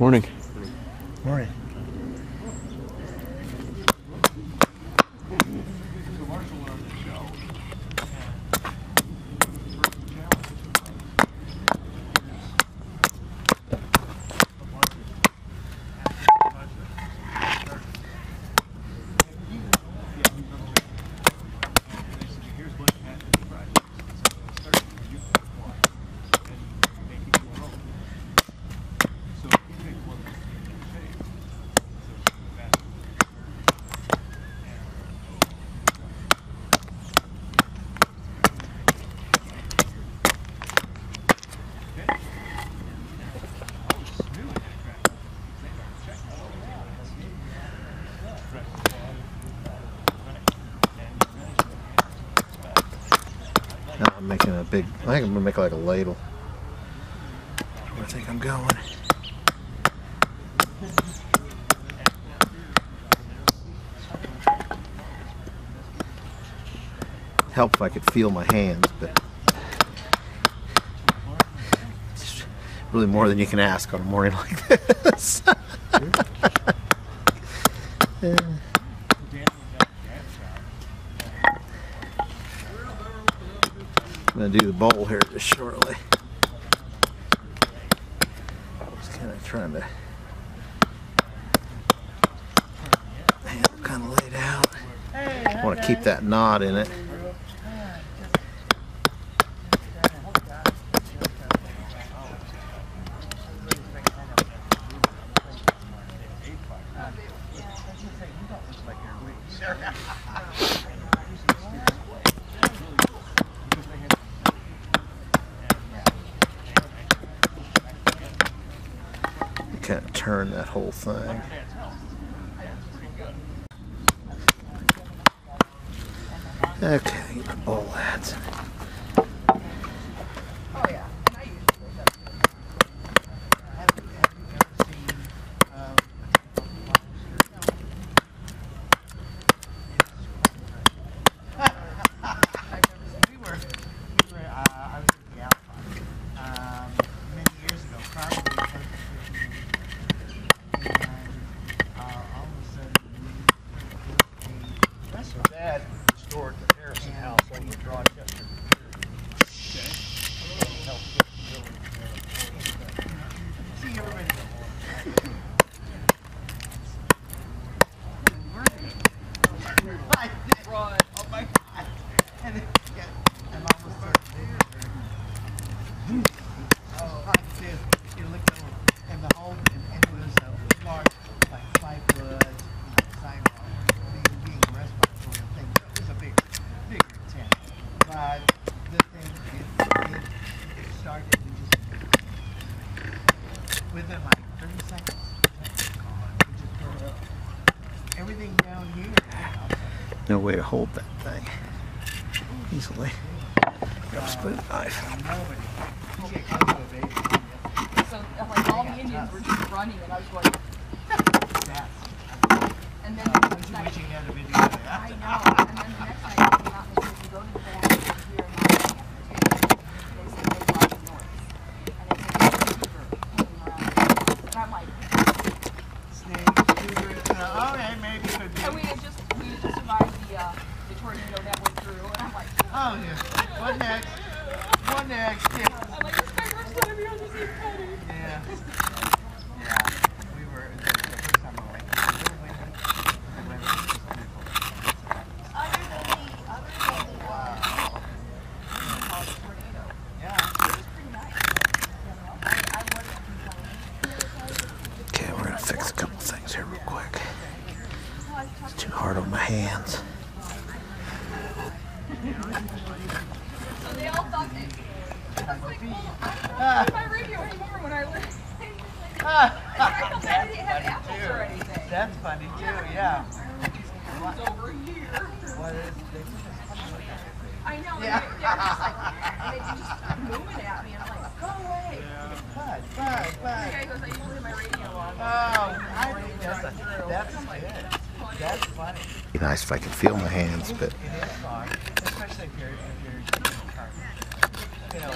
Morning. Morning. Big, I think I'm gonna make like a ladle. Where I think I'm going. Help if I could feel my hands, but it's really more than you can ask on a morning like this. Yeah. I'm gonna do the bowl here just shortly. Just kind of trying to kind of laid out. I want to keep that knot in it. Kind of turn that whole thing. Okay, all that. We were, we were, uh, I was at the Alpine, um, many years ago, probably close to 15 years. And, uh, all of a sudden, we built a restaurant. Dad restored the Harrison House over at Rochester. See, everybody I did. Oh my God. And then, yeah, and all of a sudden, oh, I did. You looked over, and the whole, and, and it was a large, like plywood, sidewalk, being, being a restaurant sort of thing. It was a big, bigger tent. But the thing, it, it, it started to just, within like thirty seconds, it just tore up. Everything down here. No way to hold that thing easily. Got a spoon knife. Nobody. You get close to a baby. So like all the Indians were just running, and I was going, and then Uh, the next night, wish a video of I know, and then the next night I came out and they said, go to the Oh, that's. That's funny. Be nice if I could feel my hands, but. you know.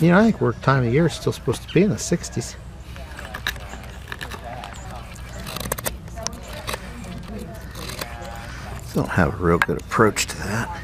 You know, I think work time of year is still supposed to be in the 60s. Don't have a real good approach to that.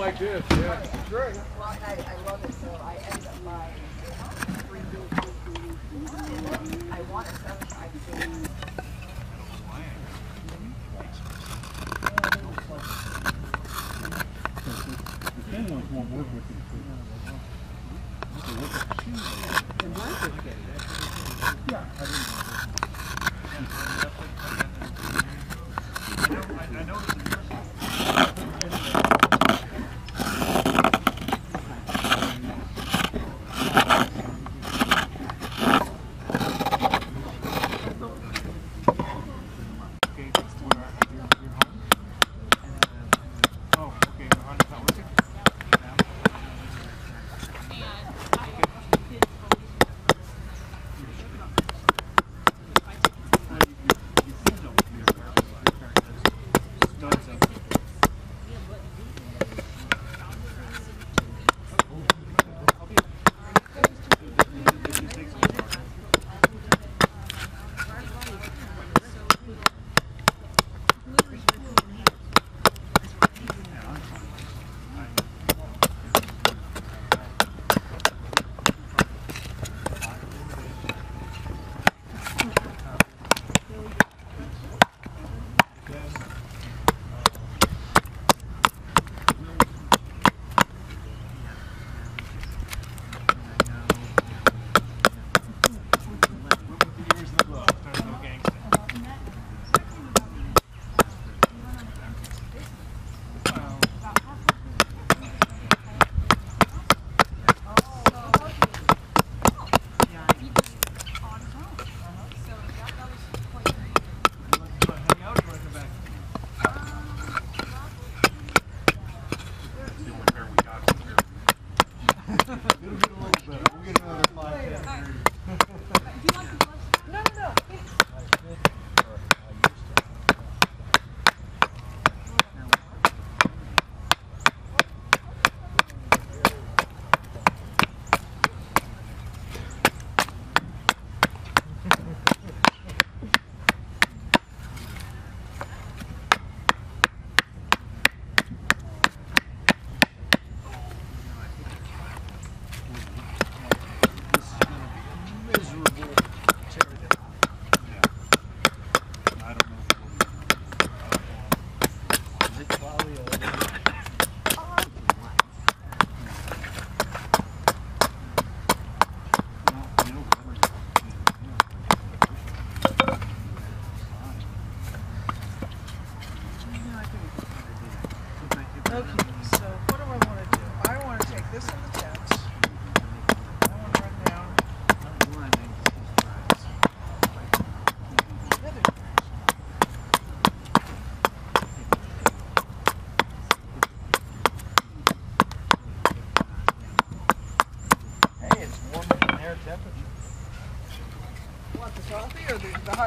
like this, yeah. Sure. Well, I, I love it, so I end up my I want a sunshine thing. Anyone won't work with you.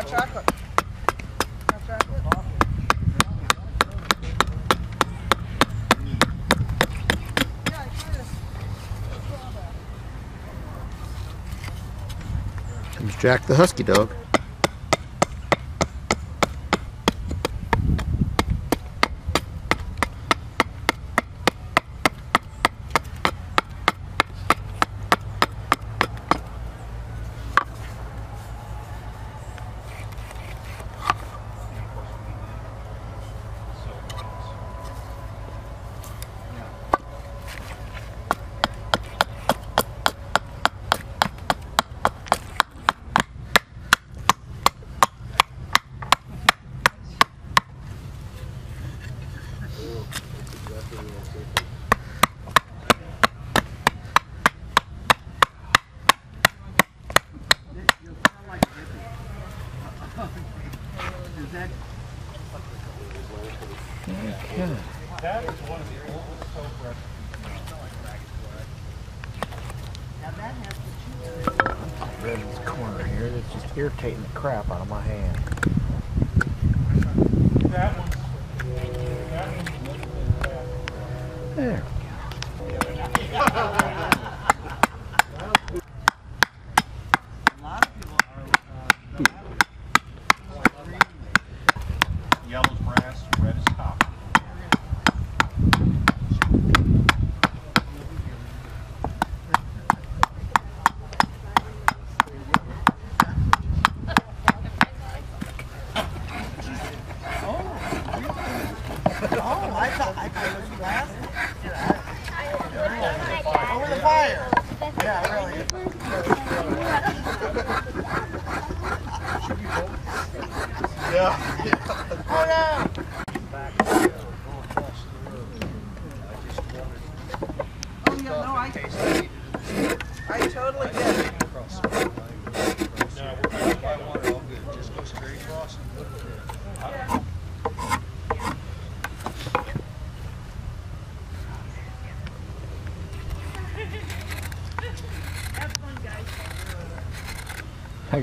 The chocolate? Chocolate? Comes Jack the Husky dog. Yeah.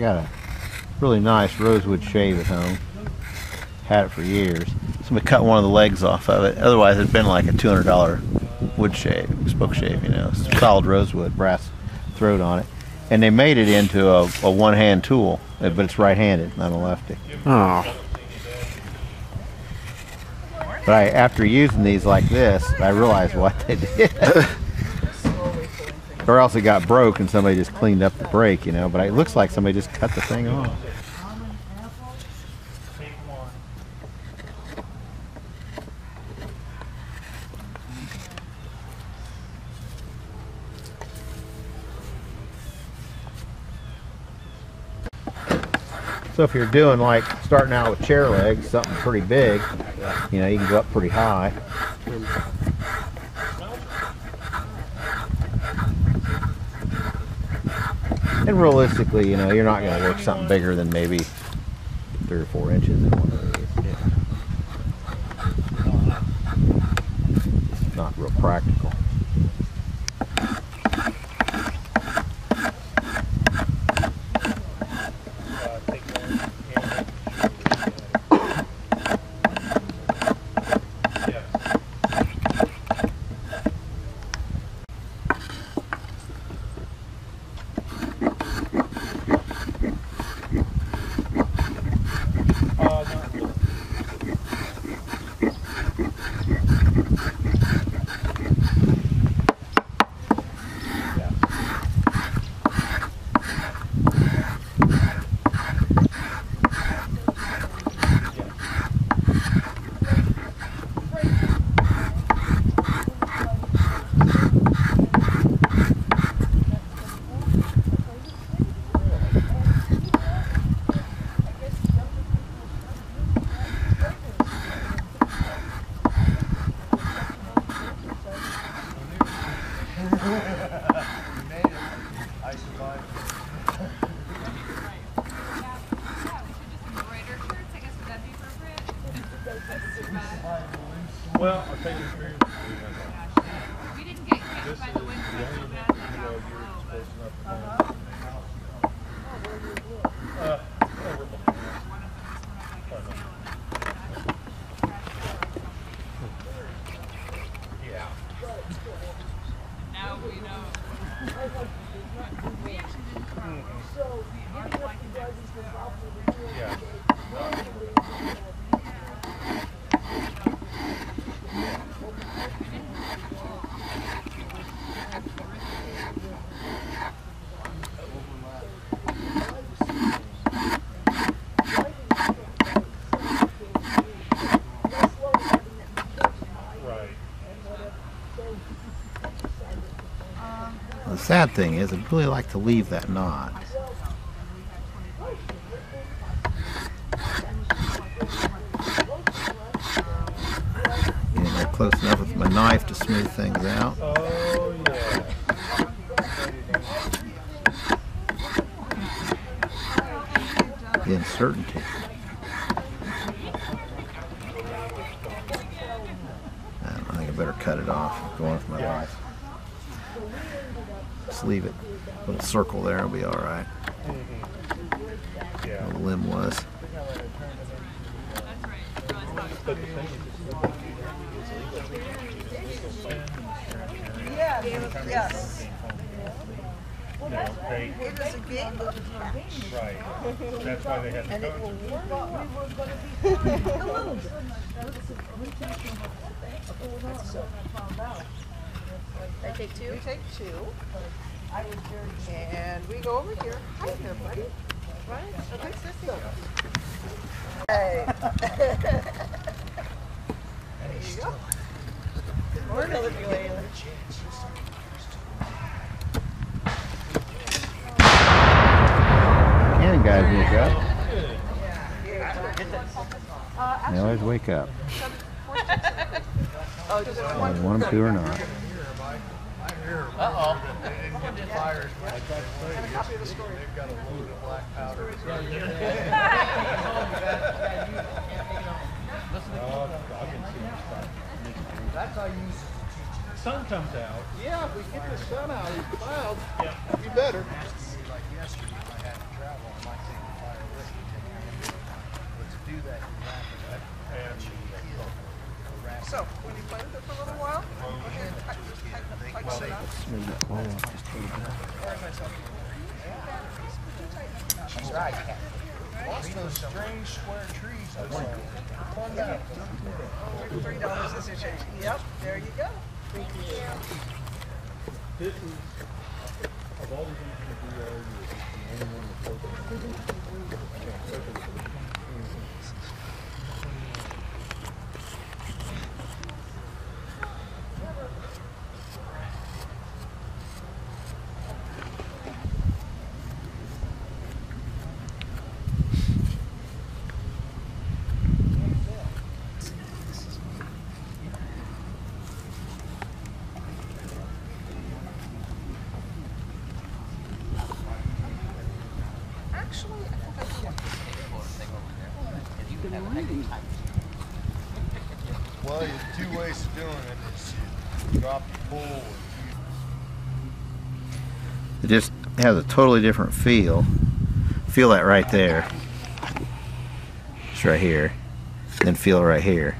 got a really nice rosewood shave at home. Had it for years. Somebody cut one of the legs off of it. Otherwise, it'd been like a two hundred dollar wood shave, spoke shave. You know, solid rosewood, brass throat on it, and they made it into a, a one hand tool, but it's right handed, not a lefty. Oh. But I, after using these like this, I realized what they did. or else it got broke and somebody just cleaned up the break, you know. But it looks like somebody just cut the thing off. So if you're doing like starting out with chair legs, something pretty big, you know, you can go up pretty high. And realistically, you know, you're not going to work something bigger than maybe three or four inches in one of these. Not real practical. Well, I'll tell you the truth. We didn't get kicked by the wind so bad that we got blown. Uh, bad thing is, I'd really like to leave that knot. Getting close enough with my knife to smooth things out. The uncertainty. I don't know, I think I better cut it off. Go on with my life. Just leave it. Little circle there it'll be all right. Mm-hmm. Yeah. The limb was. But Yes, yes. is, you they, It is a game of catch. right. That's why they had the And it coach. will work. I take two. We take two. And we go over here. Hi there, buddy. Right? Okay, sit down. Hey. There you go. Good morning, Olivia. Can guys wake up? They always wake up. Oh, just Whether one. you want them to or not. And a copy of the story. Sun comes out. Yeah, if we get the sun out of these clouds, you better. So, when you play with it for a little while, go ahead and tighten, tighten, tighten it up. Lost those strange square trees. I saw. Three dollars is your change. Yep, there you go. This is, of all the things you can do all year, the only one that's open. Actually, I think I do want to Well, there's two ways of doing it. It's drop the pull or It just has a totally different feel. Feel that right there. It's right here. Then feel it right here.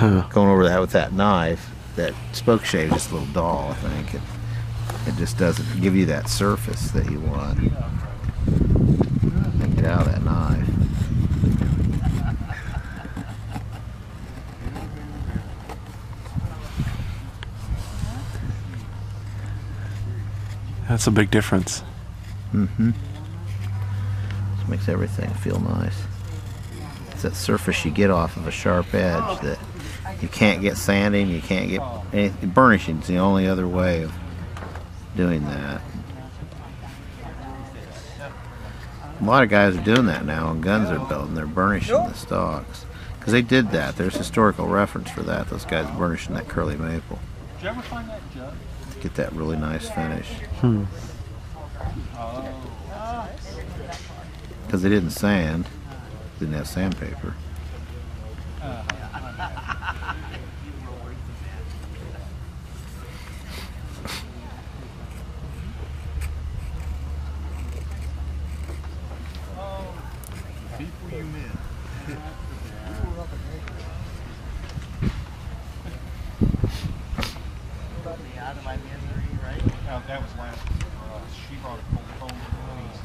Going over that with that knife, that spoke shave is just a little dull, I think. It, it just doesn't give you that surface that you want. And get out of that knife. That's a big difference. Mm-hmm. Just makes everything feel nice. It's that surface you get off of a sharp edge that you can't get sanding, you can't get any, burnishing's the only other way of doing that. A lot of guys are doing that now and guns are building, they're burnishing the stocks. Because they did that. There's historical reference for that. Those guys burnishing that curly maple. Did you ever find that jug? Get that really nice finish. Hmm. Because they didn't sand. Didn't have sandpaper. people you met. out of my misery, right? Uh, that was last week for us. She brought a cold phone piece.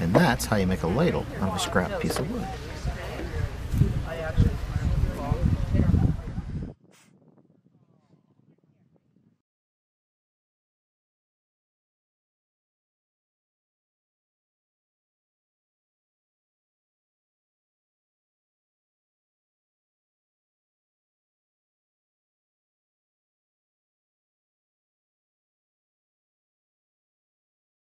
And that's how you make a ladle out of a scrap piece of wood.